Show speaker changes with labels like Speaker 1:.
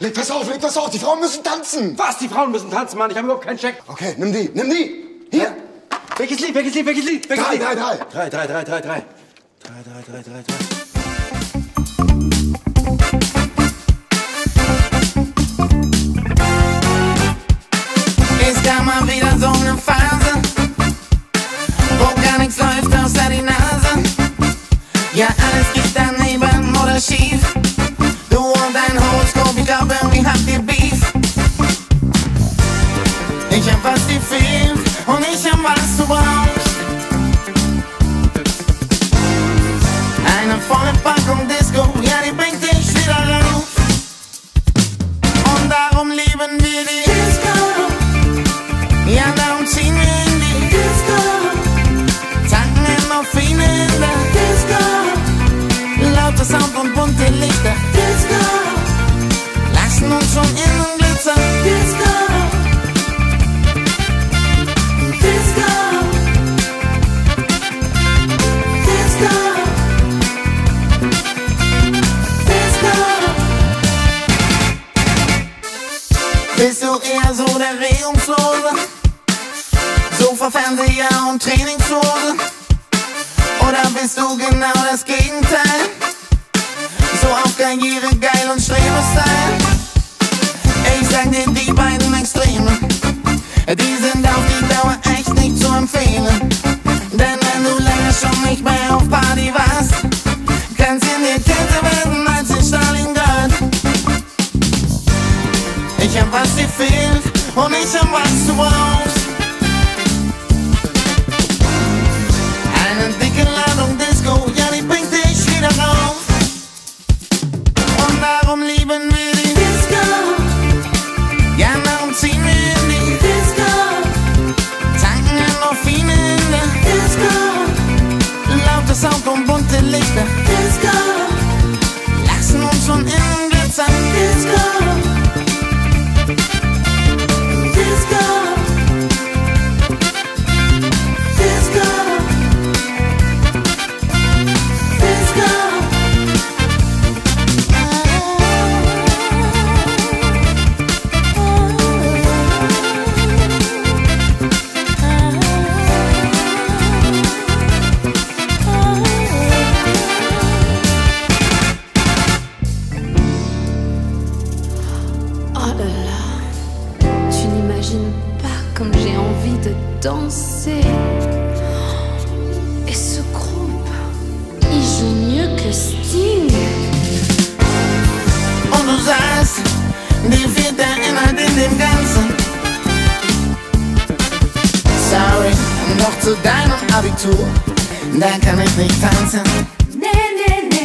Speaker 1: Leg das auf, leg das auf. Die Frauen müssen tanzen.
Speaker 2: Was? Die Frauen müssen tanzen, Mann. Ich habe überhaupt keinen Check.
Speaker 1: Okay, nimm die, nimm die. Hier.
Speaker 2: Welches Lied? Welches Lied? Welches Lied? Welches
Speaker 1: Drei,
Speaker 2: Lied?
Speaker 1: drei, drei.
Speaker 2: Drei, drei, drei, drei, drei. Drei, drei, drei, drei, drei.
Speaker 3: Lichter. Disco. Lassen uns von innen glitzern. Disco. Disco. Disco. Disco. Bist du eher so der Regungslose? Sofa, Fernseher und Trainingshose? Oder bist du genau das Gegenteil? Karriere geil und Strebe-Style? Ich sag dir, die beiden Extreme, die sind auf die Dauer echt nicht zu empfehlen. Denn wenn du länger schon nicht mehr auf Party warst, kann's in dir kälter werden als in Stalingrad. Ich hab was dir fehlt und ich hab was du brauchst. Und
Speaker 4: de danser. Et ce groupe, il joue mieux que Sting.
Speaker 3: On nous reste des vides et la Ganzen. Sorry, noch zu deinem Abitur, da kann ich nicht tanzen. Nee, nee, nee.